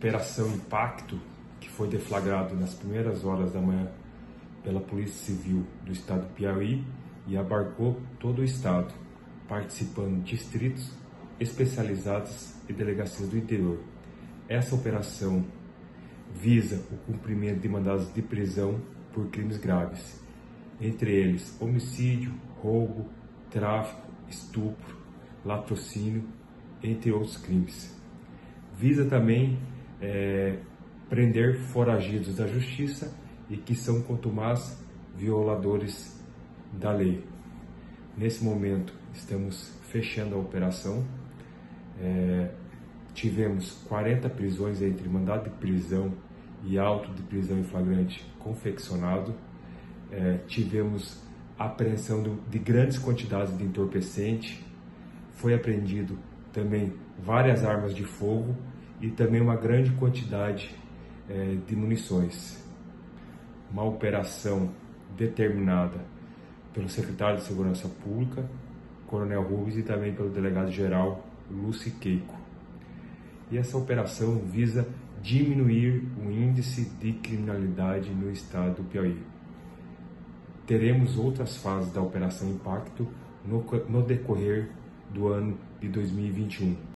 Operação Impacto, que foi deflagrado nas primeiras horas da manhã pela Polícia Civil do Estado do Piauí e abarcou todo o Estado, participando distritos especializados e delegacias do interior. Essa operação visa o cumprimento de mandados de prisão por crimes graves, entre eles homicídio, roubo, tráfico, estupro, latrocínio, entre outros crimes. Visa também é, prender foragidos da justiça e que são contumaz violadores da lei. Nesse momento estamos fechando a operação. É, tivemos 40 prisões entre mandado de prisão e auto de prisão em flagrante confeccionado. É, tivemos apreensão de grandes quantidades de entorpecente. Foi apreendido também várias armas de fogo e também uma grande quantidade é, de munições. Uma operação determinada pelo secretário de Segurança Pública, Coronel Rubens, e também pelo delegado-geral Luci Keiko. E essa operação visa diminuir o índice de criminalidade no estado do Piauí. Teremos outras fases da Operação Impacto no, no decorrer do ano de 2021.